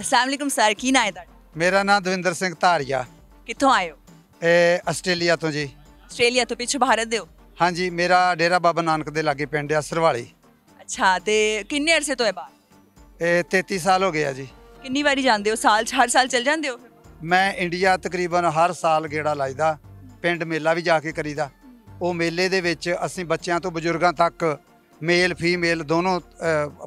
ਅਸਲਾਮ ਵਾਲੇਕੁਮ sir ਕੀ ਨਾਂ ਹੈ ਤੁਹਾਡਾ? ਮੇਰਾ ਨਾਮ ਦਵਿੰਦਰ ਸਿੰਘ ਧਾਰੀਆ। ਕਿੱਥੋਂ ਆਏ ਹੋ? ਇਹ ਆਸਟ੍ਰੇਲੀਆ ਤੋਂ ਜੀ। ਆਸਟ੍ਰੇਲੀਆ ਤੋਂ ਪਿੱਛੇ ਭਾਰਤ ਦੇ ਹੋ? ਹਾਂਜੀ ਮੇਰਾ ਡੇਰਾ ਬਾਬਾ ਨਾਨਕ ਦੇ ਲਾਗੇ ਪਿੰਡ ਆ ਸਰਵਾਲੀ ਅੱਛਾ ਤੇ ਕਿੰਨੇ ਅਰਸੇ ਤੋਂ ਹੈ ਬਾਹਰ? ਇਹ 33 ਸਾਲ ਹੋ ਗਏ ਆ ਜੀ। ਕਿੰਨੀ ਵਾਰੀ ਜਾਂਦੇ ਹੋ? ਸਾਲ ਹਰ ਸਾਲ ਚਲ ਜਾਂਦੇ ਹੋ ਮੈਂ ਇੰਡੀਆ ਤਕਰੀਬਨ ਹਰ ਸਾਲ ਗੇੜਾ ਲਾਈਦਾ ਪਿੰਡ ਮੇਲਾ ਵੀ ਜਾ ਕੇ ਕਰੀਦਾ। ਉਹ ਮੇਲੇ ਦੇ ਵਿੱਚ ਅਸੀਂ ਬੱਚਿਆਂ ਤੋਂ ਬਜ਼ੁਰਗਾਂ ਤੱਕ ਮੇਲ ਫੀਮੇਲ ਦੋਨੋਂ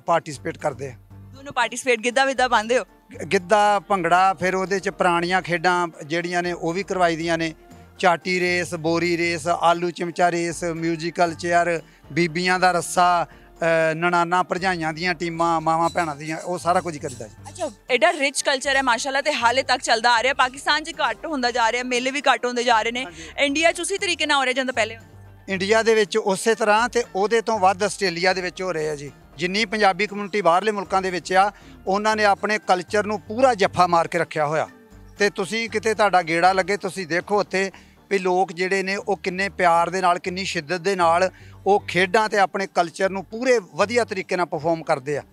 ਪਾਰਟਿਸਿਪੇਟ ਕਰਦੇ ਆ। ਦੋਨੋਂ ਪਾਰਟਿਸਿਪੇਟ ਗਿੱਧਾ ਵਿਦਾ ਪਾਉਂਦੇ ਹੋ? ਗਿੱਧਾ ਭੰਗੜਾ ਫਿਰ ਉਹਦੇ ਚ ਪੁਰਾਣੀਆਂ ਖੇਡਾਂ ਜਿਹੜੀਆਂ ਨੇ ਉਹ ਵੀ ਕਰਵਾਈ ਦੀਆਂ ਨੇ। ਚਾਟੀ ਰੇਸ ਬੋਰੀ ਰੇਸ ਆਲੂ ਚਮਚਾ ਰੇਸ ਮਿਊਜ਼ੀਕਲ ਚੇਅਰ ਬੀਬੀਆਂ ਦਾ ਰੱਸਾ ਅ, ਨਣਾਨਾ ਭਰਜਾਈਆਂ ਦੀਆਂ ਟੀਮਾਂ ਮਾਵਾਂ ਭੈਣਾਂ ਦੀਆਂ ਉਹ ਸਾਰਾ ਕੁਝ ਕਰੀਦਾ ਜੀ। ਅੱਛਾ ਐਡਾ ਰਿਚ ਕਲਚਰ ਹੈ ਮਾਸ਼ਾਅੱਲਾ ਤੇ ਹਾਲੇ ਤੱਕ ਚੱਲਦਾ ਆ ਰਿਹਾ। ਪਾਕਿਸਤਾਨ 'ਚ ਘੱਟ ਹੁੰਦਾ ਜਾ ਰਿਹਾ ਮੇਲੇ ਵੀ ਘੱਟ ਹੁੰਦੇ ਜਾ ਰਹੇ ਨੇ। ਇੰਡੀਆ 'ਚ ਉਸੇ ਤਰੀਕੇ ਨਾਲ ਹੋ ਰਿਹਾ ਜਾਂਦਾ ਪਹਿਲੇ ਇੰਡੀਆ ਦੇ ਵਿੱਚ ਉਸੇ ਤਰ੍ਹਾਂ ਤੇ ਉਹਦੇ ਤੋਂ ਵੱਧ ਆਸਟ੍ਰੇਲੀਆ ਦੇ ਵਿੱਚ ਹੋ ਰਹੇ ਜੀ। ਜਿੰਨੀ ਪੰਜਾਬੀ ਕਮਿਊਨਿਟੀ ਬਾਹਰਲੇ ਮੁਲਕਾਂ ਦੇ ਵਿੱਚ ਆ ਉਹਨਾਂ ਨੇ ਆਪਣੇ ਕਲਚਰ ਨੂੰ ਪੂਰਾ ਜੱਫਾ ਮਾਰ ਕੇ ਰੱਖਿਆ ਹੋਇਆ। ਤੇ ਤੁਸੀਂ ਕਿਤੇ ਤੁਹਾਡਾ ਗੇੜਾ ਲੱਗੇ ਤੁਸੀਂ ਦੇਖੋ ਉੱਥੇ ਵੀ ਲੋਕ ਜਿਹੜੇ ਨੇ ਉਹ ਕਿੰਨੇ ਪਿਆਰ ਦੇ ਨਾਲ ਕਿੰਨੀ ਸ਼ਿੱਦਤ ਦੇ ਨਾਲ ਉਹ ਖੇਡਾਂ ਤੇ ਆਪਣੇ ਕਲਚਰ ਨੂੰ ਪੂਰੇ ਵਧੀਆ ਤਰੀਕੇ ਨਾਲ ਪਰਫਾਰਮ ਕਰਦੇ ਆ।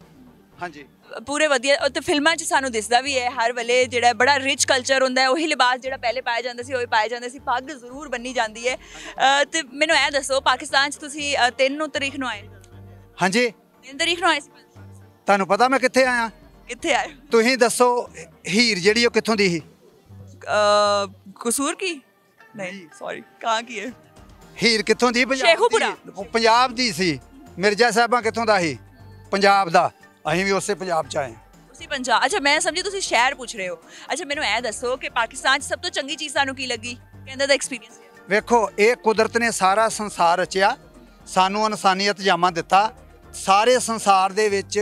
ਹਾਂਜੀ। ਪੂਰੇ ਵਧੀਆ ਉਹ ਤੇ ਫਿਲਮਾਂ 'ਚ ਸਾਨੂੰ ਦਿਸਦਾ ਵੀ ਹੈ ਹਰ ਵੇਲੇ ਜਿਹੜਾ ਬੜਾ ਰਿਚ ਕਲਚਰ ਹੁੰਦਾ ਹੈ ਉਹੀ ਲਿਬਾਸ ਜਿਹੜਾ ਪਹਿਲੇ ਪਾਇਆ ਜਾਂਦਾ ਸੀ ਉਹੀ ਪਾਇਆ ਜਾਂਦਾ ਸੀ ਪੱਗ ਜ਼ਰੂਰ ਬੰਨੀ ਜਾਂਦੀ ਹੈ। ਤੇ ਮੈਨੂੰ ਇਹ ਦੱਸੋ ਪਾਕਿਸਤਾਨ 'ਚ ਤੁਸੀਂ 3 ਤਰੀਕ ਨੂੰ ਆਏ ਹਾਂਜੀ। 3 ਤਰੀਕ ਨੂੰ ਆਏ ਸੀ ਤੁਹਾਨੂੰ ਪਤਾ ਮੈਂ ਕਿੱਥੇ ਆਇਆ? ਕਿੱਥੇ ਆਏ ਤੁਸੀਂ ਦੱਸੋ ਹੀਰ ਜਿਹੜੀ ਉਹ ਕਿੱਥੋਂ ਦੀ ਸੀ? ਕਸੂਰ ਕੀ? ਨਹੀਂ ਸੌਰੀ ਕਹਾਂ ਕੀ ਹੈ? ਹੀਰ ਕਿੱਥੋਂ ਦੀ? ਪੰਜਾਬ ਸ਼ੇਖੂਪੁਰਾ। ਦੀ। ਉਹ ਪੰਜਾਬ ਦੀ ਸੀ। ਮਿਰਜ਼ਾ ਸਾਹਿਬਾਂ ਕਿੱਥੋਂ ਦਾ ਸੀ? ਪੰਜਾਬ ਦਾ। ਅਸੀਂ ਵੀ ਉਸੇ ਪੰਜਾਬ ਚ ਆਏ। ਤੁਸੀਂ ਪੰਜਾਬ ਅੱਛਾ ਮੈਂ ਸਮਝੀ ਤੁਸੀਂ ਸ਼ਹਿਰ ਪੁੱਛ ਰਹੇ ਹੋ। ਅੱਛਾ ਮੈਨੂੰ ਇਹ ਦੱਸੋ ਕਿ ਪਾਕਿਸਤਾਨ 'ਚ ਸਭ ਤੋਂ ਚੰਗੀ ਚੀਜ਼ ਸਾਨੂੰ ਕੀ ਲੱਗੀ? ਕਹਿੰਦਾ ਦਾ ਐਕਸਪੀਰੀਅੰਸ ਵੇਖੋ ਇਹ ਕੁਦਰਤ ਨੇ ਸਾਰਾ ਸੰਸਾਰ ਰਚਿਆ। ਸਾਨੂੰ ਇਨਸਾਨੀਅਤ ਜਾਮਾ ਦਿੱਤਾ। ਸਾਰੇ ਸੰਸਾਰ ਦੇ ਵਿੱਚ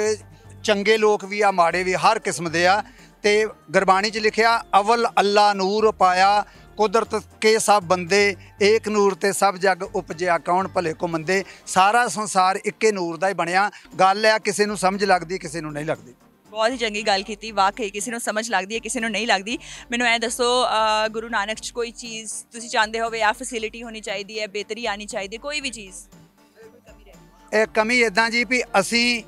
ਚੰਗੇ ਲੋਕ ਵੀ ਆ, ਮਾੜੇ ਵੀ ਹਰ ਕਿਸਮ ਦੇ ਆ। ਤੇ ਗੁਰਬਾਣੀ 'ਚ ਲਿਖਿਆ, ਅਵਲ ਅੱਲਾ ਨੂਰ ਪਾਇਆ, ਕੁਦਰਤ ਕੇ ਸਭ ਬੰਦੇ, ਏਕ ਨੂਰ ਤੇ ਸਭ ਜਗ ਉਪਜਿਆ, ਕੌਣ ਭਲੇ ਕੋ ਮੰਦੇ? ਸਾਰਾ ਸੰਸਾਰ ਇੱਕੇ ਨੂਰ ਦਾ ਹੀ ਬਣਿਆ। ਗੱਲ ਆ, ਕਿਸੇ ਨੂੰ ਸਮਝ ਲੱਗਦੀ, ਕਿਸੇ ਨੂੰ ਨਹੀਂ ਲੱਗਦੀ। ਬਹੁਤ ਹੀ ਚੰਗੀ ਗੱਲ ਕੀਤੀ, ਵਾਕਈ ਕਿਸੇ ਨੂੰ ਸਮਝ ਲੱਗਦੀ ਹੈ, ਕਿਸੇ ਨੂੰ ਨਹੀਂ ਲੱਗਦੀ। ਮੈਨੂੰ ਇਹ ਦੱਸੋ ਗੁਰੂ ਨਾਨਕ 'ਚ ਕੋਈ ਚੀਜ਼ ਤੁਸੀਂ ਚਾਹੁੰਦੇ ਹੋਵੇ ਆ ਫੈਸਿਲਿਟੀ ਹੋਣੀ ਚਾਹੀਦੀ ਹੈ, ਬਿਹਤਰੀ ਆਣੀ ਚਾਹੀਦੀ, ਕੋਈ ਵੀ ਚੀਜ਼? ਇਹ ਕਮੀ ਇਦਾਂ ਜੀ ਵੀ ਅਸੀਂ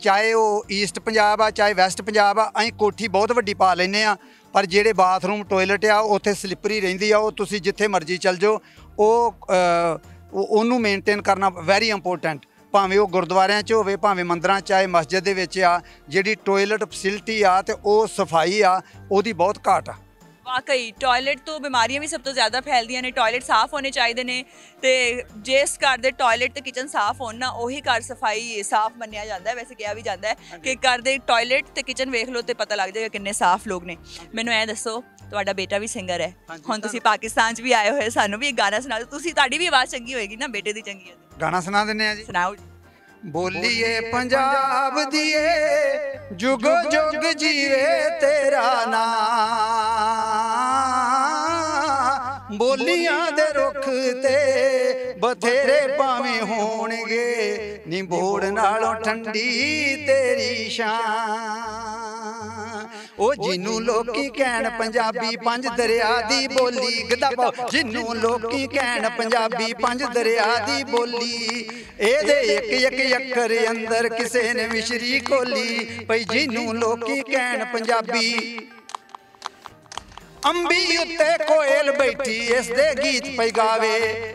ਚਾਹੇ ਉਹ ਈਸਟ ਪੰਜਾਬ ਆ, ਚਾਹੇ ਵੈਸਟ ਪੰਜਾਬ ਆ, ਅਸੀਂ ਕੋਠੀ ਬਹੁਤ ਵੱਡੀ ਪਾ ਲੈਨੇ ਆ, ਪਰ ਜਿਹੜੇ ਬਾਥਰੂਮ ਟਾਇਲਟ ਆ ਉਹ ਉੱਥੇ ਸਲਿੱਪਰੀ ਰਹਿੰਦੀ ਆ, ਉਹ ਤੁਸੀਂ ਜਿੱਥੇ ਮਰਜ਼ੀ ਚੱਲ ਜਾਓ, ਉਹ ਉਹਨੂੰ ਮੇਨਟੇਨ ਕਰਨਾ ਵੈਰੀ ਇੰਪੋਰਟੈਂਟ ਭਾਵੇਂ ਉਹ ਗੁਰਦੁਆਰਿਆਂ 'ਚ ਹੋਵੇ, ਭਾਵੇਂ ਮੰਦਰਾਂ 'ਚ ਆਏ ਮਸਜਿਦ ਦੇ ਵਿੱਚ ਆ, ਜਿਹੜੀ ਟਾਇਲਟ ਫੈਸਿਲਿਟੀ ਆ, ਤੇ ਉਹ ਸਫ਼ਾਈ ਆ, ਉਹਦੀ ਬਹੁਤ ਘਾਟ ਆ। ਵਾਕਈ ਟਾਇਲਟ ਤੋਂ ਬਿਮਾਰੀਆਂ ਵੀ ਸਭ ਤੋਂ ਜ਼ਿਆਦਾ ਫੈਲਦੀਆਂ ਨੇ ਟਾਇਲਟ ਸਾਫ਼ ਹੋਣੇ ਚਾਹੀਦੇ ਨੇ ਤੇ ਜਿਸ ਘਰ ਦੇ ਟਾਇਲਟ ਤੇ ਕਿਚਨ ਸਾਫ਼ ਹੋਣ ਨਾ ਉਹੀ ਘਰ ਸਫ਼ਾਈ ਸਾਫ਼ ਮੰਨਿਆ ਜਾਂਦਾ ਹੈ। ਵੈਸੇ ਕਿਹਾ ਵੀ ਜਾਂਦਾ ਹੈ ਕਿ ਘਰ ਦੇ ਟਾਇਲਟ ਤੇ ਕਿਚਨ ਵੇਖ ਲਓ ਤੇ ਪਤਾ ਲੱਗ ਜਾਏਗਾ ਕਿੰਨੇ ਸਾਫ਼ ਲੋਕ ਨੇ। ਮੈਨੂੰ ਇਹ ਦੱਸੋ ਤੁਹਾਡਾ ਬੇਟਾ ਵੀ ਸਿੰਗਰ ਹੈ। ਹੁਣ ਤੁਸੀਂ ਪਾਕਿਸਤਾਨ 'ਚ ਵੀ ਆਏ ਹੋਏ ਸਾਨੂੰ ਵੀ ਇੱਕ ਗਾਣਾ ਸੁਣਾ ਦਿਓ। ਤੁਸੀਂ ਤੁਹਾਡੀ ਵੀ ਆਵਾਜ਼ ਚੰਗੀ ਹੋਏਗੀ ਨਾ ਬੇਟੇ ਦੀ ਚੰਗੀ ਹੈ ਗਾਣਾ ਸੁਣਾ ਦਿੰਨੇ ਆ ਜੀ। ਸੁਣਾਓ ਬੋਲੀਏ ਪੰਜਾਬ ਦੀਏ ਜੁਗੋ ਜੁਗ ਜੀਵੇ ਤੇਰਾ ਨਾਂ ਬੋਲੀਆਂ ਦੇ ਰੁੱਖ ਤੇ ਬਥੇਰੇ ਭਾਵੇਂ ਹੋਣਗੇ। ਨੀ ਬੋੜ ਨਾਲੋਂ ਠੰਡੀ ਤੇਰੀ ਸ਼ਾਨ। ਉਹ ਜਿਹਨੂੰ ਲੋਕੀ ਕਹਿਣ ਪੰਜਾਬੀ ਪੰਜ ਦਰਿਆ ਦੀ ਬੋਲੀ। ਗਦਾ ਪਾਓ ਜਿਹਨੂੰ ਲੋਕੀ ਕਹਿਣ ਪੰਜਾਬੀ ਪੰਜ ਦਰਿਆ ਦੀ ਬੋਲੀ। ਇਹਦੇ ਇੱਕ ਇੱਕ ਅੱਖਰ ਅੰਦਰ ਕਿਸੇ ਨੇ ਮਿਸ਼ਰੀ ਖੋਲੀ। ਭਈ ਜਿਹਨੂੰ ਲੋਕੀ ਕਹਿਣ ਪੰਜਾਬੀ ਅੰਬੀ ਉੱਤੇ ਕੋਇਲ ਬੈਠੀ ਇਸ ਦੇ ਗੀਤ ਪਈ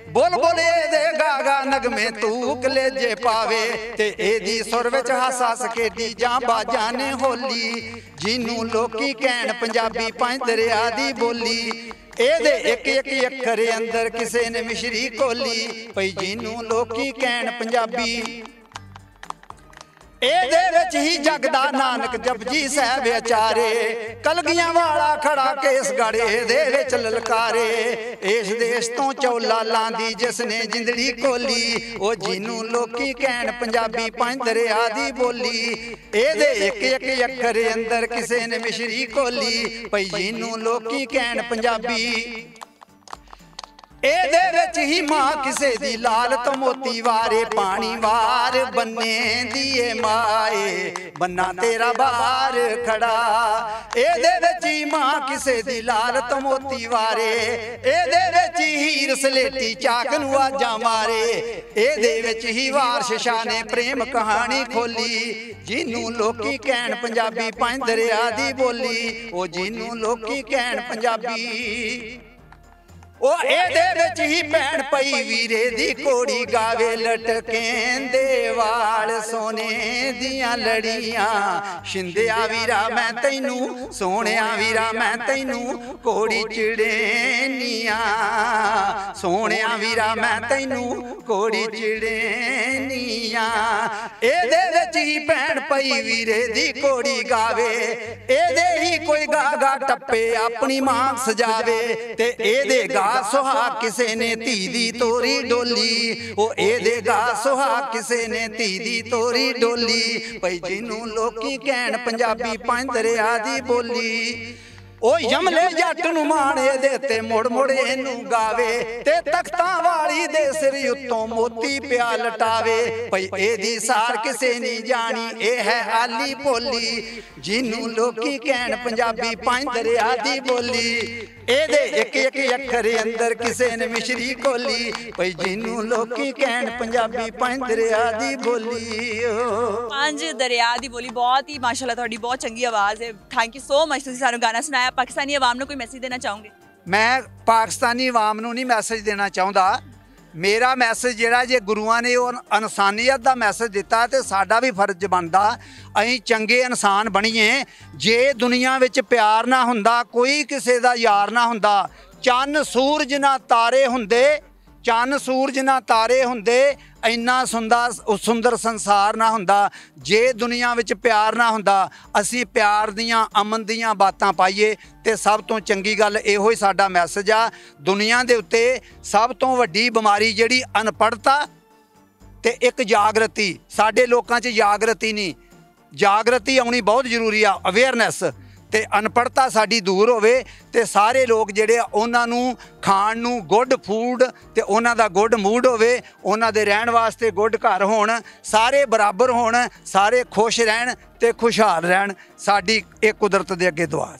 ਬੋਲ ਬੋਲੇ ਦੇ ਗਾਗਾ ਨਗਮੇ ਤੂੰ ਕਲੇਜੇ ਪਾਵੇ। ਤੇ ਇਹਦੀ ਸੁਰ ਵਿੱਚ ਹੱਸ ਹੱਸ ਖੇਡੀ ਜਾਂ ਬਾਜਾਂ ਨੇ ਹੋਲੀ। ਜਿਹਨੂੰ ਲੋਕੀ ਕਹਿਣ ਪੰਜਾਬੀ ਪੰਜ ਦਰਿਆ ਦੀ ਬੋਲੀ। ਇਹਦੇ ਇੱਕ ਇੱਕ ਅੱਖਰ ਅੰਦਰ ਕਿਸੇ ਨੇ ਮਿਸ਼ਰੀ ਕੋਲੀ। ਪਈ ਜਿਹਨੂੰ ਲੋਕੀ ਕਹਿਣ ਪੰਜਾਬੀ ਇਹਦੇ ਵਿੱਚ ਹੀ ਜਗਦਾ ਨਾਨਕ ਜਪਜੀ ਸਾਹਿਬ ਵਿਚਾਰੇ, ਕਲਗੀਆਂ ਵਾਲਾ ਖੜਾ ਕੇਸ ਗੜੇ ਦੇ ਵਿੱਚ ਲਲਕਾਰੇ। ਇਸ ਦੇਸ਼ ਤੋਂ ਚੌਲਾ ਲਾਂਦੀ ਜਿਸ ਨੇ ਜਿੰਦੜੀ ਕੋਲੀ ਉਹ ਜਿਹਨੂੰ ਲੋਕੀ ਕਹਿਣ ਪੰਜਾਬੀ ਪੰਜ ਦਰਿਆ ਦੀ ਬੋਲੀ। ਇਹਦੇ ਇੱਕ ਇੱਕ ਅੱਖਰ ਅੰਦਰ ਕਿਸੇ ਨੇ ਮਿਸ਼ਰੀ ਕੋਲੀ ਭਈ ਜਿਹਨੂੰ ਲੋਕੀ ਕਹਿਣ ਪੰਜਾਬੀ ਇਹਦੇ ਵਿੱਚ ਹੀ ਮਾਂ ਕਿਸੇ ਦੀ ਲਾਲਤ ਮੋਤੀ ਵਾਰੇ, ਪਾਣੀ ਵਾਰ ਬੰਨੇ ਦੀਏ ਮਾਏ। ਬੰਨਾ ਤੇਰਾ ਬਾਹਰ ਖੜਾ। ਇਹਦੇ ਵਿੱਚ ਹੀ ਮਾਂ ਕਿਸੇ ਦੀ ਲਾਲਤ ਮੋਤੀ ਵਾਰੇ। ਇਹਦੇ ਵਿੱਚ ਹੀਰ ਸਲੇਟੀ ਚਾਕ ਨੂੰ ਆਜਾਂ ਮਾਰੇ। ਇਹਦੇ ਵਿੱਚ ਹੀ ਵਾਰਸ਼ ਸ਼ਾਹ ਨੇ ਪ੍ਰੇਮ ਕਹਾਣੀ ਖੋਲੀ। ਜਿਹਨੂੰ ਲੋਕੀ ਕਹਿਣ ਪੰਜਾਬੀ ਪੰਜ ਦਰਿਆ ਦੀ ਬੋਲੀ, ਉਹ ਜਿਹਨੂੰ ਲੋਕੀ ਕਹਿਣ ਪੰਜਾਬੀ ਉਹ ਇਹਦੇ ਵਿੱਚ ਹੀ ਭੈਣ ਪਈ ਵੀਰੇ ਦੀ ਕੋੜੀ ਗਾਵੇ ਲਟਕੇਂਦੇ ਵਾਲ ਸੋਨੇ ਦੀਆਂ ਲੜੀਆਂ। ਸ਼ਿੰਦਿਆ ਵੀਰਾ ਮੈਂ ਤੈਨੂੰ ਸੋਹਣਿਆ ਵੀਰਾ ਮੈਂ ਤੈਨੂੰ ਕੋੜੀ ਚੜੇਨੀਆਂ। ਸੋਹਣਿਆ ਵੀਰਾ ਮੈਂ ਤੈਨੂੰ ਕੋੜੀ ਚੜੇਨੀਆਂ। ਇਹਦੇ ਵਿੱਚ ਹੀ ਭੈਣ ਪਈ ਵੀਰੇ ਦੀ ਕੋੜੀ ਗਾਵੇ। ਇਹਦੇ ਹੀ ਕੋਈ ਗਾਗਾ ਟੱਪੇ ਆਪਣੀ ਮਾਂ ਸਜਾਵੇ ਤੇ ਇਹਦੇ ਗਾ ਸੁਹਾ ਕਿਸੇ ਨੇ ਧੀ ਦੀ ਤੋਰੀ ਡੋਲੀ। ਉਹ ਇਹਦੇ ਗਾ ਸੁਹਾ ਕਿਸੇ ਨੇ ਧੀ ਦੀ ਤੋਰੀ ਡੋਲੀ। ਭਈ ਜਿਹਨੂੰ ਲੋਕੀ ਕਹਿਣ ਪੰਜਾਬੀ ਪੰਜ ਦਰਿਆ ਦੀ ਬੋਲੀ। ਉਹ ਯਮਲੇ ਜੱਟ ਨੂੰ ਮਾਣੇ ਦੇ ਤੇ ਮੁੜ ਮੁੜ ਇਹਨੂੰ ਗਾਵੇ ਤੇ ਤਖਤਾਂ ਵਾਲੀ ਦੇ ਸਿਰ ਉੱਤੋਂ ਮੋਤੀ ਪਿਆ ਲਟਾਵੇ। ਭਈ ਇਹਦੀ ਸਾਰ ਕਿਸੇ ਨਹੀਂ ਜਾਣੀ, ਇਹ ਹੈ ਆਲੀ ਬੋਲੀ, ਜਿਹਨੂੰ ਲੋਕੀ ਕਹਿਣ ਪੰਜਾਬੀ ਪੰਜ ਦਰਿਆ ਦੀ ਬੋਲੀ। ਇਹਦੇ ਇੱਕ ਇੱਕ ਅੱਖਰ ਅੰਦਰ ਕਿਸੇ ਨੇ ਮਿਸ਼ਰੀ ਕੋਲੀ ਭਈ ਜਿਹਨੂੰ ਲੋਕੀ ਕਹਿਣ ਪੰਜਾਬੀ ਪੰਜ ਦਰਿਆ ਦੀ ਬੋਲੀ। ਓ ਪੰਜ ਦਰਿਆ ਦੀ ਬੋਲੀ, ਬਹੁਤ ਹੀ ਮਾਸ਼ਾਅੱਲਾ ਤੁਹਾਡੀ, ਬਹੁਤ ਚੰਗੀ ਆਵਾਜ਼ ਹੈ। ਥੈਂਕ ਯੂ ਸੋ ਮਚ ਤੁਸੀਂ ਸਾਨੂੰ ਗਾਣਾ ਸੁਣਾਇਆ। ਪਾਕਿਸਤਾਨੀ ਆਵਾਮ ਨੂੰ ਕੋਈ ਮੈਸੇਜ ਦੇਣਾ ਚਾਹੋਗੇ? ਮੈਂ ਪਾਕਿਸਤਾਨੀ ਆਵਾਮ ਨੂੰ ਨਹੀਂ ਮੈਸੇਜ ਦੇਣਾ ਚਾਹੁੰਦਾ। ਮੇਰਾ ਮੈਸੇਜ ਜਿਹੜਾ ਜੇ ਗੁਰੂਆਂ ਨੇ ਉਹ ਇਨਸਾਨੀਅਤ ਦਾ ਮੈਸੇਜ ਦਿੱਤਾ ਤੇ ਸਾਡਾ ਵੀ ਫਰਜ਼ ਬਣਦਾ, ਅਸੀਂ ਚੰਗੇ ਇਨਸਾਨ ਬਣੀਏ। ਜੇ ਦੁਨੀਆ ਵਿੱਚ ਪਿਆਰ ਨਾ ਹੁੰਦਾ, ਕੋਈ ਕਿਸੇ ਦਾ ਯਾਰ ਨਾ ਹੁੰਦਾ, ਚੰਨ ਸੂਰਜ ਨਾ ਤਾਰੇ ਹੁੰਦੇ ਚੰਨ ਸੂਰਜ ਨਾ ਤਾਰੇ ਹੁੰਦੇ, ਇੰਨਾ ਸੁੰਦਰ ਸੁੰਦਰ ਸੰਸਾਰ ਨਾ ਹੁੰਦਾ। ਜੇ ਦੁਨੀਆ ਵਿੱਚ ਪਿਆਰ ਨਾ ਹੁੰਦਾ, ਅਸੀਂ ਪਿਆਰ ਦੀਆਂ, ਅਮਨ ਦੀਆਂ ਬਾਤਾਂ ਪਾਈਏ ਤੇ ਸਭ ਤੋਂ ਚੰਗੀ ਗੱਲ ਇਹੋ ਹੀ ਸਾਡਾ ਮੈਸੇਜ ਆ। ਦੁਨੀਆ ਦੇ ਉੱਤੇ ਸਭ ਤੋਂ ਵੱਡੀ ਬਿਮਾਰੀ ਜਿਹੜੀ ਅਨਪੜ੍ਹਤਾ ਤੇ ਇੱਕ ਜਾਗਰਤੀ। ਸਾਡੇ ਲੋਕਾਂ 'ਚ ਜਾਗਰਤੀ ਨਹੀਂ। ਜਾਗਰਤੀ ਆਉਣੀ ਬਹੁਤ ਜ਼ਰੂਰੀ ਆ ਅਵੇਅਰਨੈਸ ਤੇ ਅਨਪੜ੍ਹਤਾ ਸਾਡੀ ਦੂਰ ਹੋਵੇ ਤੇ ਸਾਰੇ ਲੋਕ ਜਿਹੜੇ ਆ ਉਹਨਾਂ ਨੂੰ ਖਾਣ ਨੂੰ ਗੁੱਡ ਫੂਡ ਤੇ ਉਹਨਾਂ ਦਾ ਗੁੱਡ ਮੂਡ ਹੋਵੇ, ਉਹਨਾਂ ਦੇ ਰਹਿਣ ਵਾਸਤੇ ਗੁੱਡ ਘਰ ਹੋਣ, ਸਾਰੇ ਬਰਾਬਰ ਹੋਣ, ਸਾਰੇ ਖੁਸ਼ ਰਹਿਣ ਤੇ ਖੁਸ਼ਹਾਲ ਰਹਿਣ, ਸਾਡੀ ਇਹ ਕੁਦਰਤ ਦੇ ਅੱਗੇ ਦੁਆ